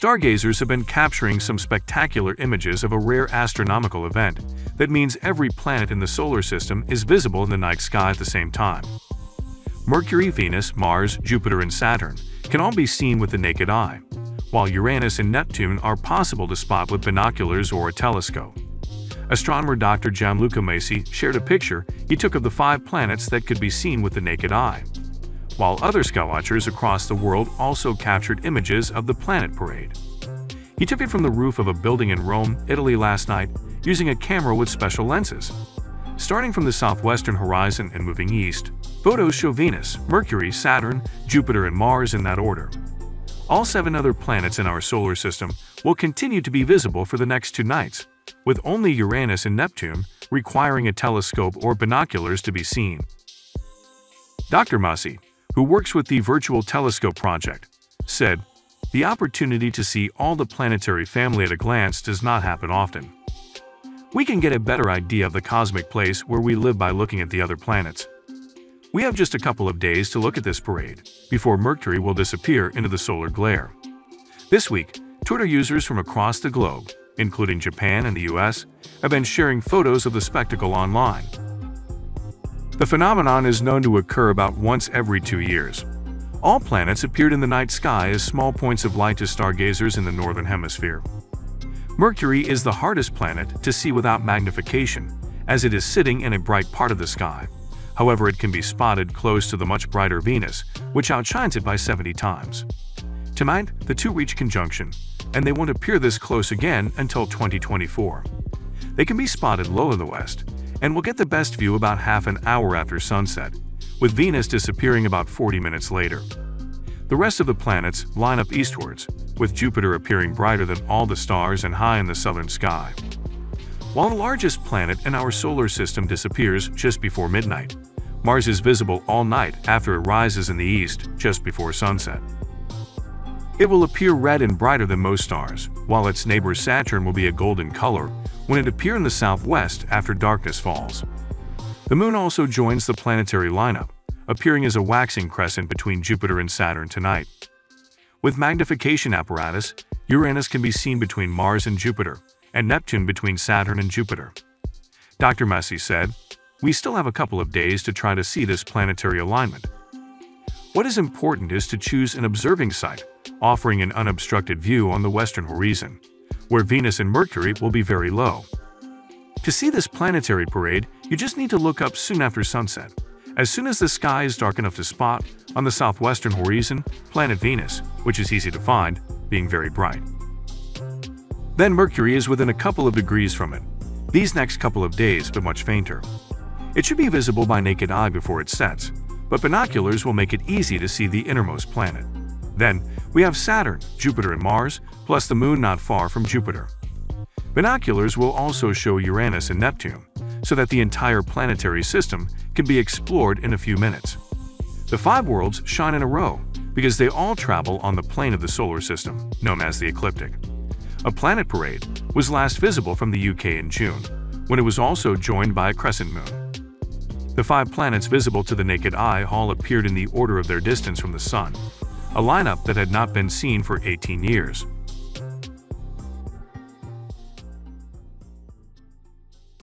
Stargazers have been capturing some spectacular images of a rare astronomical event that means every planet in the solar system is visible in the night sky at the same time. Mercury, Venus, Mars, Jupiter, and Saturn can all be seen with the naked eye, while Uranus and Neptune are possible to spot with binoculars or a telescope. Astronomer Dr. Gianluca Masi shared a picture he took of the five planets that could be seen with the naked eye, while other skywatchers across the world also captured images of the planet parade. He took it from the roof of a building in Rome, Italy last night, using a camera with special lenses. Starting from the southwestern horizon and moving east, photos show Venus, Mercury, Saturn, Jupiter, and Mars in that order. All seven other planets in our solar system will continue to be visible for the next two nights, with only Uranus and Neptune requiring a telescope or binoculars to be seen. Dr. Masi, who works with the Virtual Telescope Project, said, The opportunity to see all the planetary family at a glance does not happen often. We can get a better idea of the cosmic place where we live by looking at the other planets. We have just a couple of days to look at this parade, before Mercury will disappear into the solar glare. This week, Twitter users from across the globe including Japan and the US, have been sharing photos of the spectacle online. The phenomenon is known to occur about once every two years. All planets appeared in the night sky as small points of light to stargazers in the northern hemisphere. Mercury is the hardest planet to see without magnification, as it is sitting in a bright part of the sky. However, it can be spotted close to the much brighter Venus, which outshines it by 70 times. Tonight, the two reach conjunction, and they won't appear this close again until 2024. They can be spotted low in the west, and we'll get the best view about half an hour after sunset, with Venus disappearing about 40 minutes later. The rest of the planets line up eastwards, with Jupiter appearing brighter than all the stars and high in the southern sky. While the largest planet in our solar system disappears just before midnight, Mars is visible all night after it rises in the east just before sunset. It will appear red and brighter than most stars, while its neighbor Saturn will be a golden color when it appears in the southwest after darkness falls. The Moon also joins the planetary lineup, appearing as a waxing crescent between Jupiter and Saturn tonight. With magnification apparatus, Uranus can be seen between Mars and Jupiter, and Neptune between Saturn and Jupiter. Dr. Masi said, We still have a couple of days to try to see this planetary alignment. What is important is to choose an observing site offering an unobstructed view on the western horizon, where Venus and Mercury will be very low. To see this planetary parade, you just need to look up soon after sunset. As soon as the sky is dark enough to spot, on the southwestern horizon, planet Venus, which is easy to find, being very bright. Then Mercury is within a couple of degrees from it. These next couple of days, but much fainter. It should be visible by naked eye before it sets, but binoculars will make it easy to see the innermost planet. Then, we have Saturn, Jupiter and Mars, plus the Moon not far from Jupiter. Binoculars will also show Uranus and Neptune, so that the entire planetary system can be explored in a few minutes. The five worlds shine in a row because they all travel on the plane of the solar system, known as the ecliptic. A planet parade was last visible from the UK in June, when it was also joined by a crescent moon. The five planets visible to the naked eye all appeared in the order of their distance from the Sun, a lineup that had not been seen for 18 years.